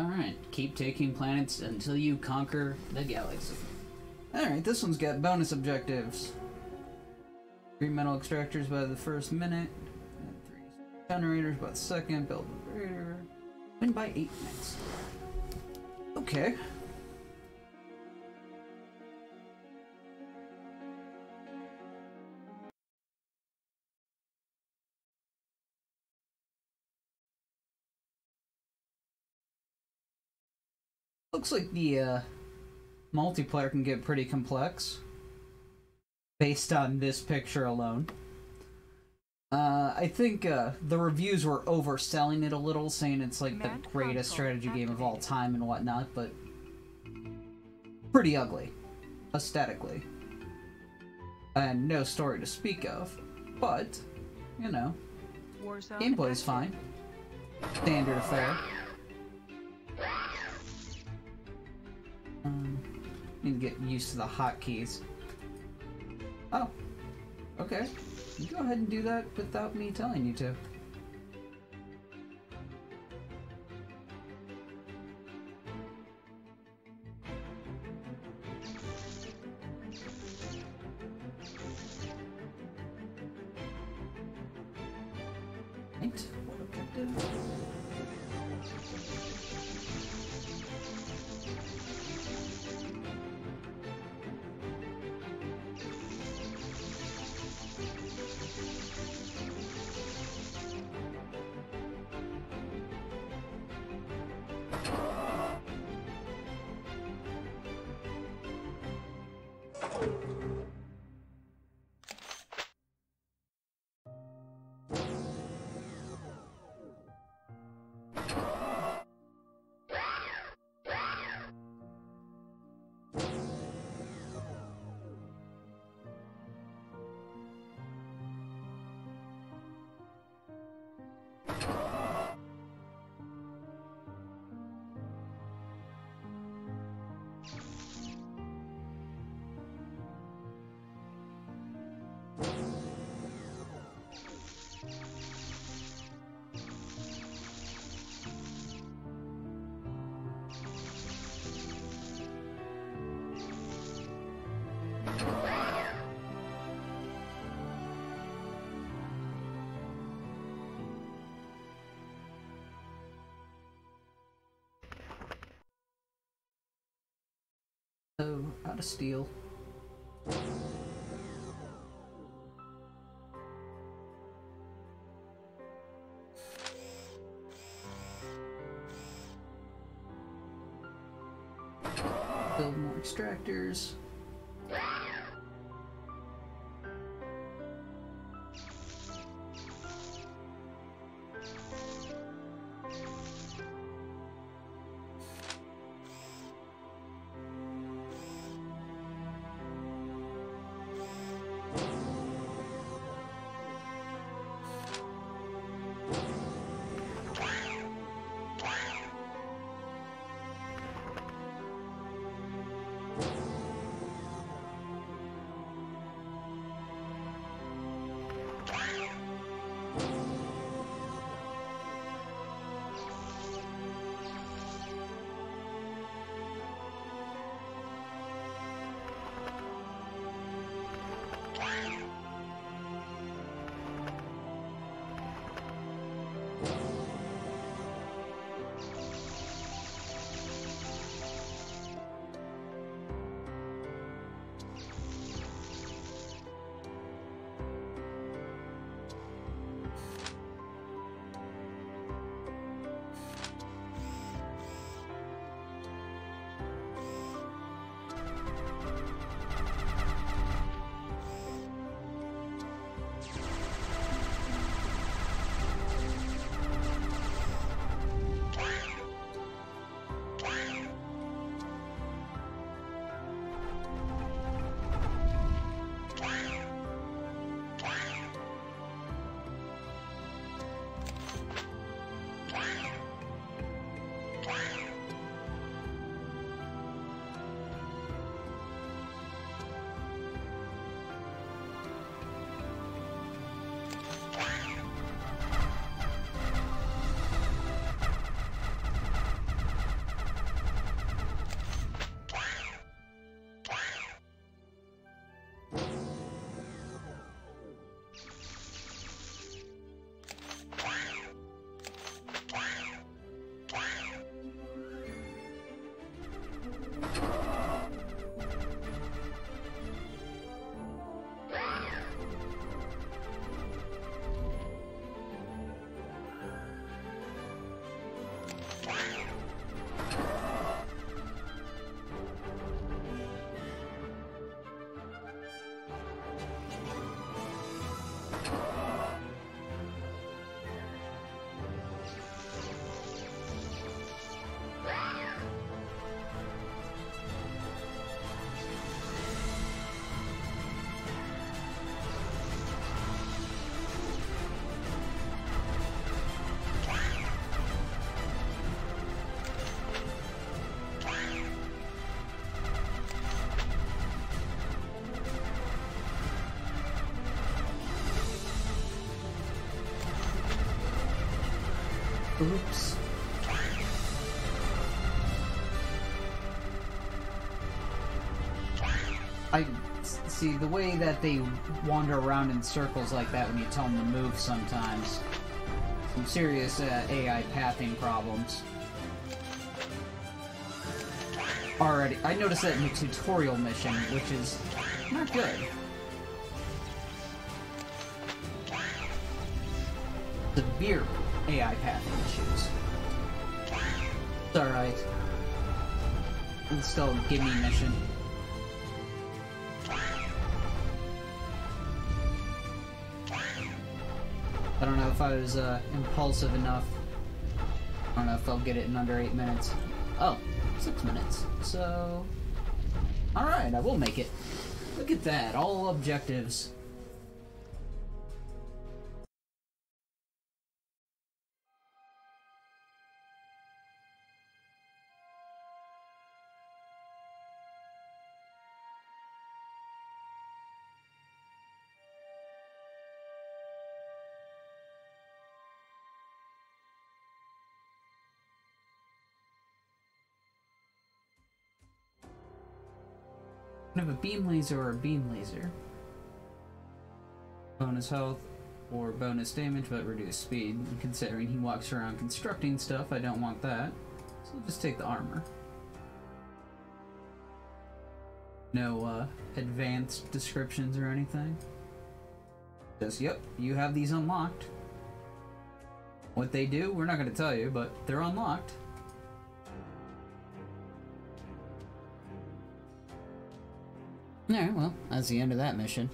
Alright, keep taking planets until you conquer the galaxy. Alright, this one's got bonus objectives. Three metal extractors by the first minute. Three generators by the second. Build a generator. Win by eight minutes. Okay. Looks like the uh, multiplayer can get pretty complex based on this picture alone. Uh, I think uh, the reviews were overselling it a little, saying it's like Command the greatest strategy game of all time and whatnot, but pretty ugly, aesthetically. And no story to speak of, but, you know, gameplay's active. fine. Standard affair. Um, need to get used to the hotkeys. Oh, okay. You go ahead and do that without me telling you to. Right, what objective? So, out of steel. Build more extractors. Oops. I see the way that they wander around in circles like that when you tell them to move sometimes. Some serious uh, AI pathing problems. Already, I noticed that in the tutorial mission, which is not good. Severe AI pathing issues. It's alright. It's still a gimme mission. I don't know if I was uh, impulsive enough. I don't know if I'll get it in under eight minutes. Oh, six minutes. So, all right, I will make it. Look at that, all objectives. Have a beam laser or a beam laser. Bonus health or bonus damage, but reduced speed. And considering he walks around constructing stuff, I don't want that. So I'll just take the armor. No uh, advanced descriptions or anything. Just, yep, you have these unlocked. What they do, we're not going to tell you, but they're unlocked. Alright, well, that's the end of that mission.